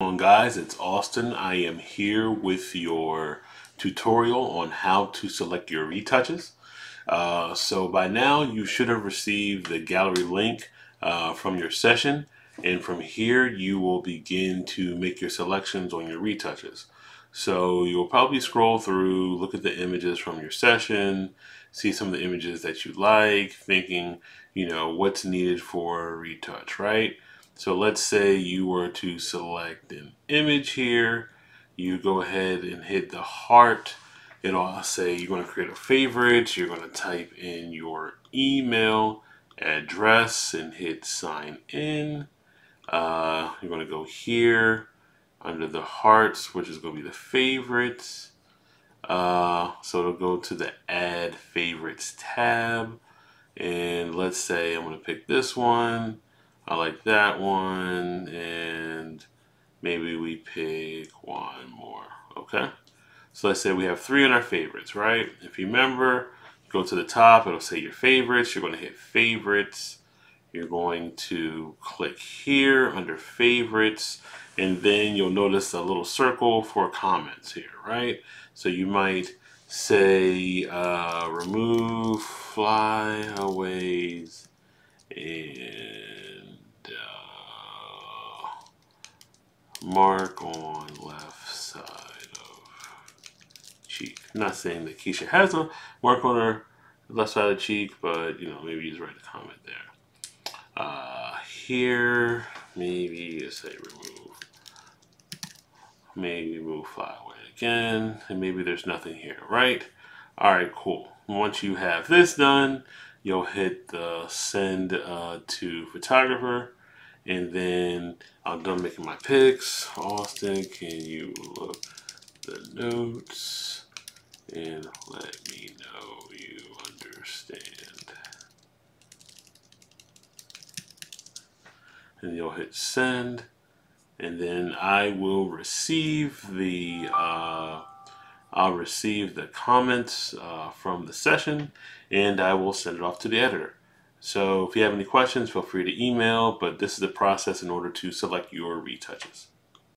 on guys it's Austin. I am here with your tutorial on how to select your retouches. Uh, so by now you should have received the gallery link uh, from your session and from here you will begin to make your selections on your retouches. So you'll probably scroll through look at the images from your session see some of the images that you like thinking you know what's needed for retouch right so let's say you were to select an image here. You go ahead and hit the heart. It'll say you're going to create a favorite. You're going to type in your email address and hit sign in. Uh, you're going to go here under the hearts, which is going to be the favorites. Uh, so it'll go to the add favorites tab. And let's say I'm going to pick this one. I like that one, and maybe we pick one more, okay? So let's say we have three in our favorites, right? If you remember, go to the top, it'll say your favorites. You're going to hit favorites. You're going to click here under favorites, and then you'll notice a little circle for comments here, right? So you might say uh, remove flyaways and mark on left side of cheek. I'm not saying that Keisha has a mark on her left side of cheek, but you know, maybe just write a comment there. Uh, here, maybe you say remove. Maybe move flyaway again, and maybe there's nothing here, right? All right, cool. Once you have this done, you'll hit the send uh, to photographer and then I'm done making my picks. Austin, can you look the notes and let me know you understand? And you'll hit send and then I will receive the uh, I'll receive the comments uh, from the session and I will send it off to the editor. So if you have any questions, feel free to email, but this is the process in order to select your retouches.